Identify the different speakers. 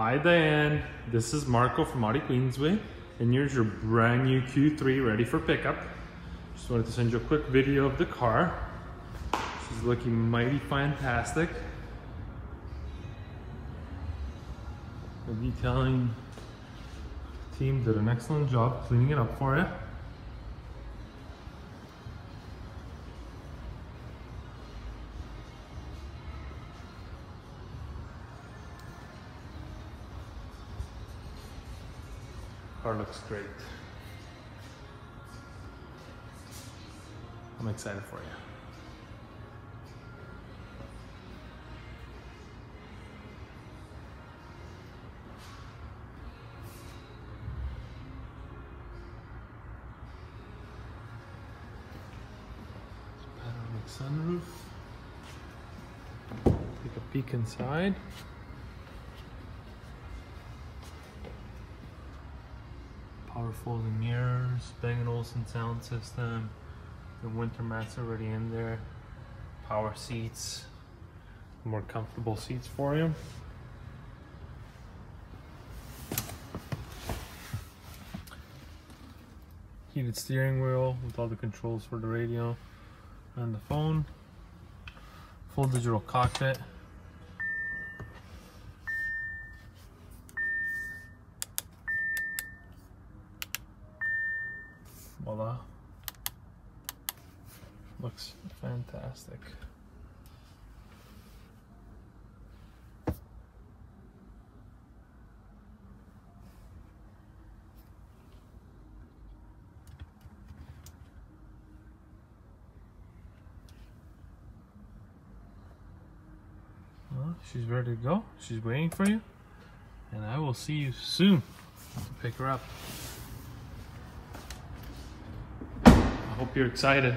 Speaker 1: Hi Dianne, this is Marco from Audi Queensway, and here's your brand new Q3 ready for pickup. Just wanted to send you a quick video of the car. She's looking mighty fantastic. The detailing team did an excellent job cleaning it up for you. Car looks great. I'm excited for you. Sunroof. Take a peek inside. Power folding mirrors, Bang & Olufsen sound system, the winter mats already in there, power seats, more comfortable seats for you. Heated steering wheel with all the controls for the radio and the phone. Full digital cockpit. Voila. Looks fantastic. She's ready to go. She's waiting for you. And I will see you soon. To pick her up hope you're excited.